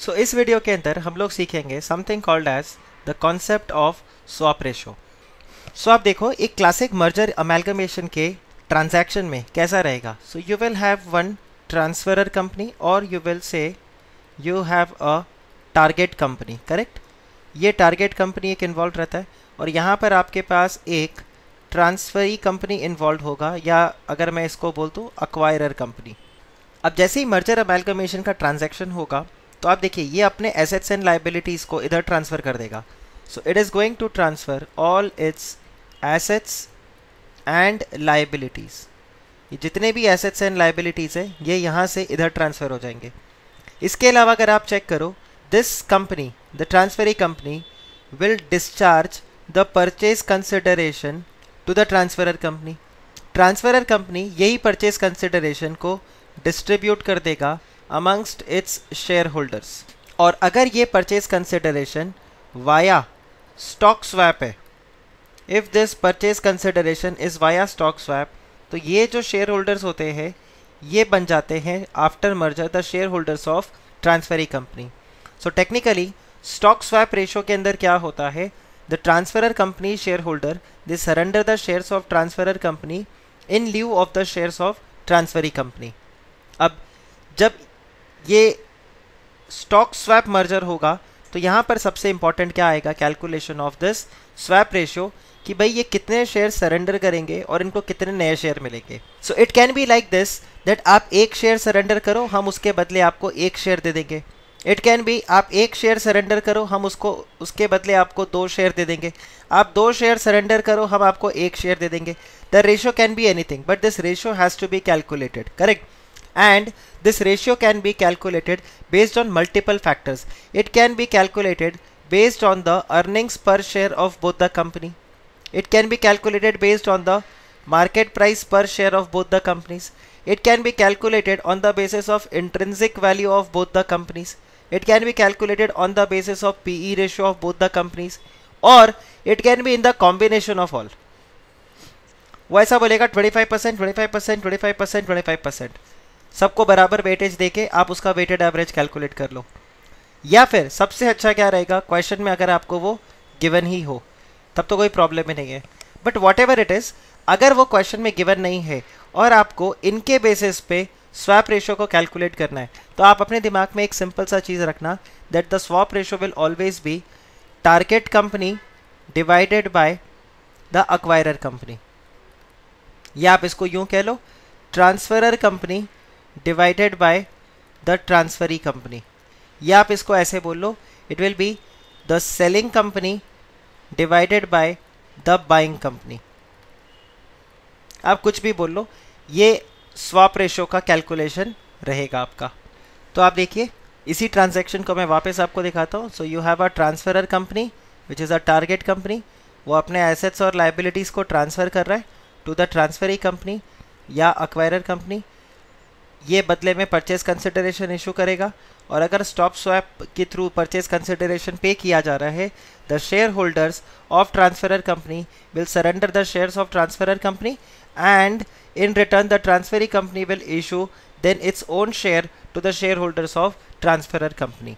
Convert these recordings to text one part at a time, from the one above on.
सो इस वीडियो के अंदर हम लोग सीखेंगे something called as the concept of swap ratio so आप देखो, एक क्लासिक मर्जर अमेलगमेशन के ट्रांजैक्शन में कैसा रहेगा? So you will have one transferor company और you will say you have a target company correct ये टारगेट कंपनी एक इन्वॉल्व रहता है और यहाँ पर आपके पास एक ट्रांसफरी कंपनी इन्वॉल्व होगा या अगर मैं इसको बोल दूँ अक्वायरर कंपनी अब जैसे ही मर्जर अमेलगमेशन का ट्रांजैक्शन होगा तो आप देखिए, ये अपने एसेट्स एंड लाइबिलिटीज़ को इधर ट्रांसफ़र कर देगा। So it is going to transfer all its assets and liabilities ये जितने भी एसेट्स एंड लाइबिलिटीज़ हैं, ये यहाँ से इधर ट्रांसफ़र हो जाएँगे। इसके अलावा अगर आप चेक करो this company the transferee company will discharge the purchase consideration to the transferor company transferor company यही परचेज कंसिडरेशन को डिस्ट्रीब्यूट कर देगा। अमंगस्ट इट्स शेयर होल्डर्स और अगर ये purchase consideration via stock swap है if this purchase consideration is via stock swap तो ये जो शेयर होल्डर्स होते हैं, ये बन जाते हैं after merger the share holders of transferee company so technically stock swap ratio के अंदर क्या होता है? The transferor company share holder they surrender the shares of transferor company in lieu of the shares of transferee company अब जब ये stock swap merger होगा तो यहाँ पर सबसे इंपॉर्टेंट क्या आएगा? Calculation of this swap ratio कि भाई ये कितने शेयर सरेंडर करेंगे और इनको कितने नए शेयर मिलेंगे? So it can be like this that आप एक शेयर सरेंडर करो, हम उसके बदले आपको एक शेयर दे देंगे। इट कैन बी आप एक शेयर सरेंडर करो, हम उसको, उसके बदले आपको दो शेयर दे देंगे। आप दो शेयर सरेंडर करो, हम आपको एक शेयर दे देंगे। The ratio can be anything but this ratio has to be calculated correct and this ratio can be calculated based on multiple factors. It can be calculated based on the earnings per share of both the company. It can be calculated based on the market price per share of both the companies. It can be calculated on the basis of intrinsic value of both the companies. It can be calculated on the basis of PE ratio of both the companies or it can be in the combination of all. वो ऐसा बोलेगा 25 percent 25 percent 25 percent 25 percent सबको बराबर weightage देके आप उसका weighted average calculate कर लो। या फिर सबसे अच्छा क्या रहेगा क्वेश्चन में अगर आपको वो गिवन ही हो, तब तो कोई प्रॉब्लम ही नहीं है। But whatever it is अगर वो क्वेश्चन में गिवन नहीं है और आपको इनके बेसिस पे स्वैप रेशो को कैलकुलेट करना है तो आप अपने दिमाग में एक सिंपल सा चीज़ रखना that the swap ratio will always be target company divided by the acquirer company या आप इसको यूँ कह लो transferor company divided by the transferee company या आप इसको ऐसे बोल लो it will be the selling company divided by the buying company आप कुछ भी बोल लो, ये स्वाप रेशो का कैलकुलेशन रहेगा आपका। तो आप देखिए, इसी ट्रांजैक्शन को मैं वापस आपको दिखाता हूँ। So you have a transferor company which is a target company वो अपने एसेट्स और लाइबिलिटीज़ को ट्रांसफ़र कर रहा है टू द ट्रांसफरी कंपनी या अक्वायरर कंपनी ये बदले में परचेज कंसिडरेशन इशू करेगा। और अगर स्टॉप स्वैप के थ्रू परचेज कंसिडरेशन पे किया जा रहा है the share holders of transferor company will surrender the shares of transferor company and in return the transferee company will issue then its own share to the share holders of transferor company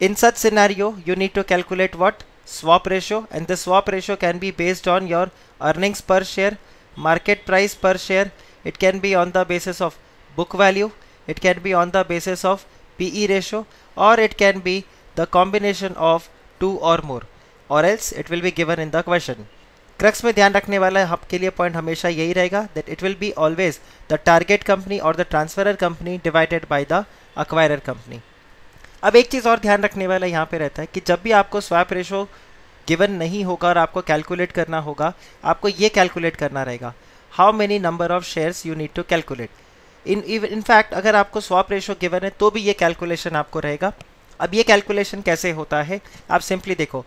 in such scenario, you need to calculate what? Swap ratio. And the swap ratio can be based on your earnings per share, market price per share it can be on the basis of book value, it can be on the basis of PE ratio, or it can be the combination of two or more, or else it will be given in the question. Crux में ध्यान रखने वाला आपके लिए point हमेशा यही रहेगा that it will be always the target company और the transferor company divided by the acquirer company अब एक चीज़ और ध्यान रखने वाला यहाँ पे रहता है कि जब भी आपको स्वैप रेशो गिवन नहीं होगा और आपको कैलकुलेट करना होगा, आपको ये कैलकुलेट करना रहेगा how many number of shares you need to calculate in in fact अगर आपको स्वाप रेशो गिवन है तो भी ये कैलकुलेशन आपको रहेगा। अब ये कैलकुलेशन कैसे होता है? आप सिंपली देखो।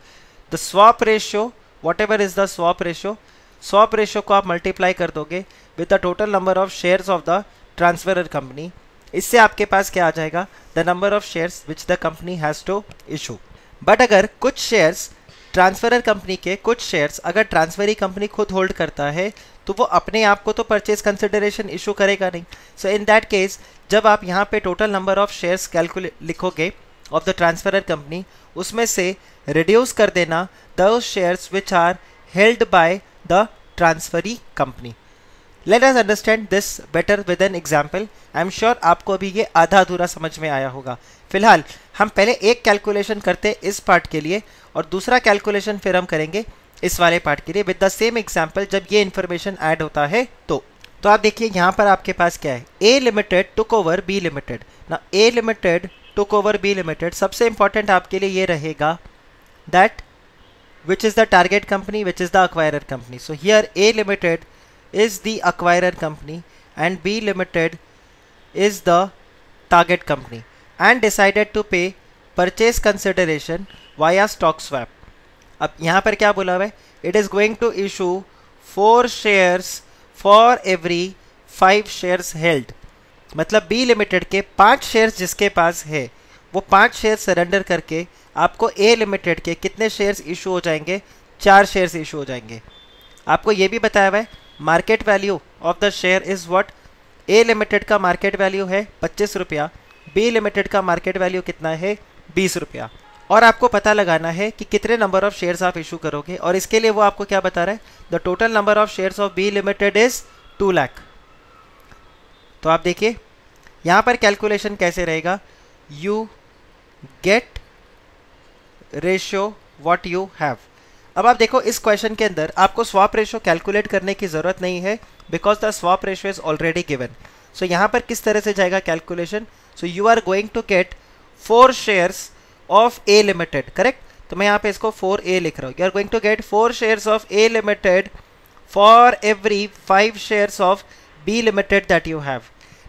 The swap ratio whatever is the swap ratio swap ratio को आप मल्टीप्लाई कर दोगे with the total number of shares of the transferor company इससे आपके पास क्या आ जाएगा? The number of shares which the company has to issue but अगर कुछ शेयर्स ट्रांसफरर कंपनी के कुछ शेयर्स अगर ट्रांसफरी कंपनी खुद होल्ड करता है तो वो अपने आप को तो परचेज कंसिडरेशन इशू करेगा नहीं। सो इन दैट केस जब आप यहाँ पे total number of shares calculate लिखोगे ऑफ़ द ट्रांसफरर कंपनी उसमें से रिड्यूस कर देना the shares which are held by the transferee company let us understand this better with an example I am sure आपको अभी ये आधा अधूरा समझ में आया होगा। फ़िलहाल, हम पहले एक कैलकुलेशन करते हैं इस पार्ट के लिए, और दूसरा कैलकुलेशन फिर हम करेंगे इस वाले पार्ट के लिए। विद द सेम एग्ज़ाम्पल जब ये इन्फॉर्मेशन ऐड होता है तो। तो आप देखिए, यहाँ पर आपके पास क्या है? A limited took over B limited ना A limited took over B limited सबसे इंपॉर्टेंट आपके लिए ये रहेगा that which is the target company which is the acquirer company so here A limited is the acquirer company and B Limited is the target company and decided to pay purchase consideration via stock swap. अब यहाँ पर क्या बोला हुआ है? It is going to issue four shares for every five shares held मतलब B limited के पाँच शेयर्स जिसके पास है, वो पाँच शेयर सरेंडर करके आपको ए लिमिटेड के कितने शेयर्स इशू हो जाएँगे? चार शेयर्स इशू हो जाएँगे। आपको ये भी बताया हुआ है market value of the share is what? A limited का मार्केट वैल्यू है पच्चीस रुपया। बी लिमिटेड का मार्केट वैल्यू कितना है? बीस रुपया। और आपको पता लगाना है कि कितने नंबर ऑफ़ शेयर्स आप इशू करोगे और इसके लिए वो आपको क्या बता रहा है? The total number of shares of B limited is two lakh तो आप देखिए, यहाँ पर कैलकुलेशन कैसे रहेगा? You get ratio what you have अब आप देखो, इस क्वेश्चन के अंदर आपको स्वाप रेशो कैलकुलेट करने की ज़रूरत नहीं है because the swap ratio is already given so यहाँ पर किस तरह से जाएगा calculation so you are going to get four shares of A limited correct तो मैं यहाँ पे इसको फोर ए लिख रहा हूँ। You are going to get four shares of A limited for every five shares of B limited that you have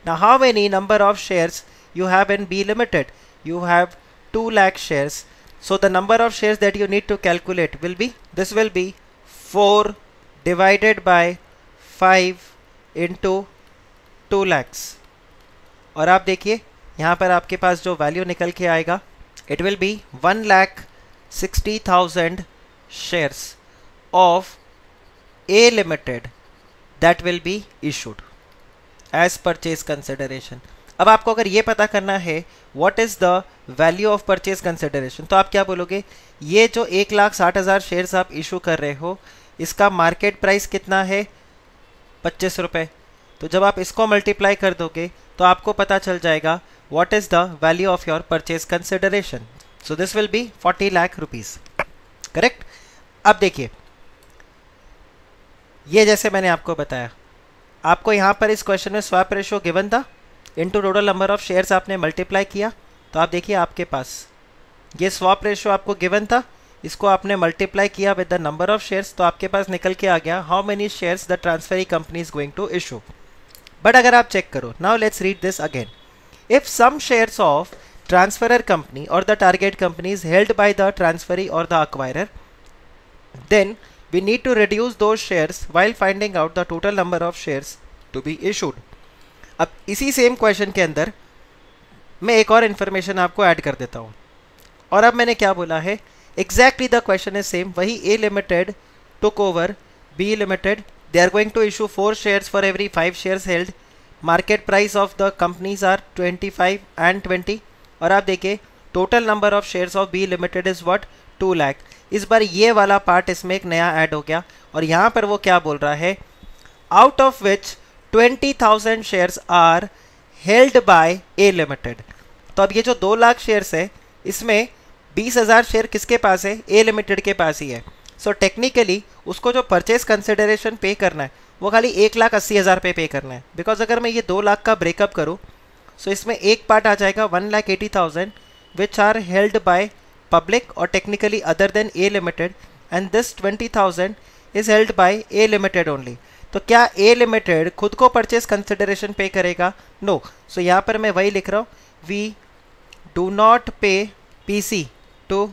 now, how many number of shares you have in B limited? You have 2 lakh shares. So the number of shares that you need to calculate will be, this will be 4 divided by 5 into 2 lakhs. और आप देखिए यहाँ पर आपके पास जो value निकल के आएगा it will be one lakh sixty thousand shares of A limited that will be issued as purchase consideration अब आपको अगर ये पता करना है what is the value of purchase consideration तो आप क्या बोलोगे? ये जो एक लाख साठ हज़ार शेयर्स आप इशू कर रहे हो, इसका मार्केट प्राइस कितना है? पच्चीस रुपये तो जब आप इसको मल्टीप्लाई कर दोगे तो आपको पता चल जाएगा what is the value of your purchase consideration so this will be forty lakh rupees correct अब देखिए। ये जैसे मैंने आपको बताया। आपको यहाँ पर इस क्वेश्चन में स्वैप रेशो गिवन था? Into total number of shares आपने मल्टीप्लाई किया तो आप देखिए आपके पास। ये स्वाप रेशो आपको गिवन था, इसको आपने मल्टीप्लाई किया with the number of shares तो आपके पास निकल के आ गया how many shares the transferee company is going to issue but अगर आप चेक करो now let's read this again if some shares of transferor company or the target company is held by the transferee or the acquirer, then we need to those shares while finding out the total number of shares to be issued. अब इसी same question के अंदर मैं एक और information आपको add कर देता हूँ। और अब मैंने क्या बोला है? Exactly the question is same वही A limited took over B limited they are going to issue four shares for every five shares held market price of the companies are twenty five and twenty और आप देखिए total number of shares of B limited is what two lakh इस बार ये वाला part इसमें एक नया ऐड हो गया। और यहाँ पर वो क्या बोल रहा है? Out of which twenty thousand shares are held by A limited तो अब ये जो दो लाख शेयर्स है इसमें बीस हज़ार शेयर किसके पास है? ए लिमिटेड के पास ही है। सो so, टेक्निकली उसको जो परचेज कंसिडरेशन पे करना है वो खाली एक लाख अस्सी हज़ार पे पे करना है। बिकॉज़ अगर मैं ये दो लाख का ब्रेकअप करूँ सो so इसमें एक पार्ट आ जाएगा one lakh eighty thousand which are held by public और technically other than A limited and this twenty thousand is held by A limited only तो क्या ए लिमिटेड खुद को परचेज कंसिडरेशन पे करेगा? नो सो यहाँ पर मैं वही लिख रहा हूँ। We do not pay P C to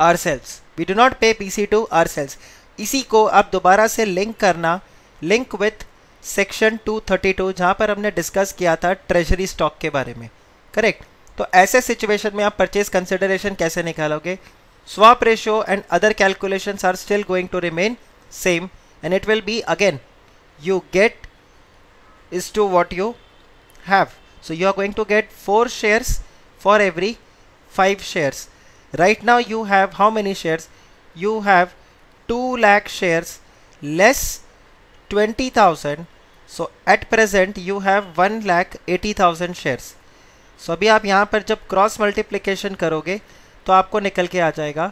our sales we do not pay P C to our sales इसी को आप दोबारा से लिंक करना। लिंक विथ सेक्शन 232 जहाँ पर हमने डिस्कस किया था ट्रेजरी स्टॉक के बारे में। करेक्ट तो ऐसे सिचुएशन में आप परचेज कंसिडरेशन कैसे निकालोगे? Swap ratio and other calculations are still going to remain same and it will be again you get is to what you have so you are going to get 4 shares for every 5 shares right now you have how many shares you have 2 lakh shares less 20000 so at present you have 1 lakh 80000 shares so अभी आप यहाँ पर जब cross multiplication करोगे तो आपको निकल के आ जाएगा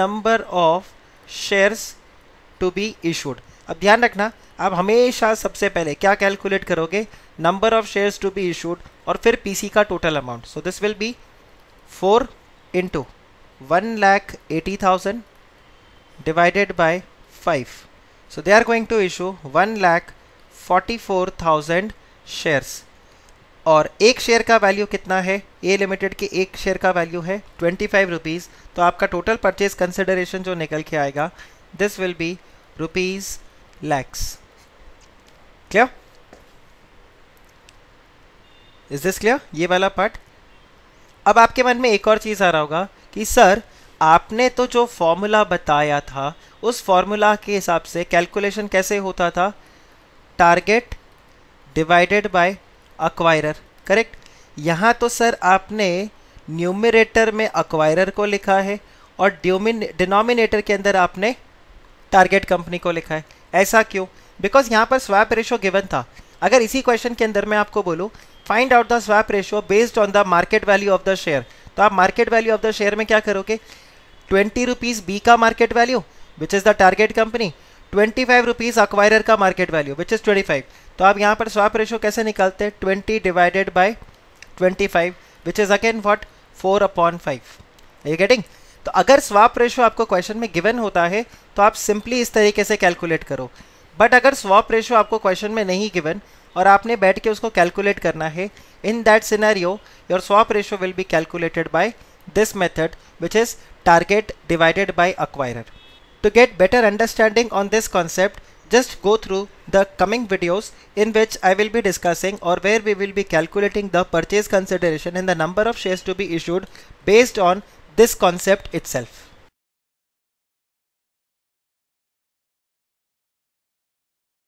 number of shares to be issued अब ध्यान रखना आप हमेशा सबसे पहले क्या कैलकुलेट करोगे? Number of shares to be issued और फिर पीसी का total amount so this will be four into one lakh eighty thousand divided by 5 so they are going to issue 1 lakh 44,000 shares और एक शेयर का value कितना है? A limited के एक शेयर का वैल्यू है ट्वेंटी फाइव रुपीज़ तो आपका टोटल परचेज कंसिडरेशन जो निकल के आएगा this will be rupees lakhs clear is this clear ये वाला पार्ट अब आपके मन में एक और चीज़ आ रहा होगा कि, सर, आपने तो जो फॉर्मूला बताया था, उस फॉर्मूला के हिसाब से कैलकुलेशन कैसे होता था? Target divided by acquirer correct यहाँ तो सर, आपने न्यूमिनेटर में अक्वायरर को लिखा है और डिनोमिनेटर के अंदर आपने टारगेट कंपनी को लिखा है. ऐसा क्यों? बिकॉज़ यहाँ पर स्वैप रेशो गिवन था। अगर इसी क्वेश्चन के अंदर मैं आपको बोलूँ find out the swap ratio based on the market value of the share तो आप market value of the share में क्या करोगे? ट्वेंटी रुपीज़ बी का market value which is the target company twenty five rupees acquirer का market value which is twenty five तो आप यहाँ पर स्वैप रेशो कैसे निकालते हैं? Twenty divided by twenty five which is again what four upon five you getting तो अगर स्वाप रेशो आपको क्वेश्चन में गिवन होता है तो आप सिंपली इस तरीके से कैलकुलेट करो। बट अगर स्वाप रेशो आपको क्वेश्चन में नहीं गिवन और आपने बैठ के उसको कैलकुलेट करना है in that scenario your swap ratio will be calculated by this method which is target divided by acquirer to get better understanding on this concept just go through the coming videos in which I will be discussing और where we will be calculating the purchase consideration in the number of share to be issued based on this concept itself.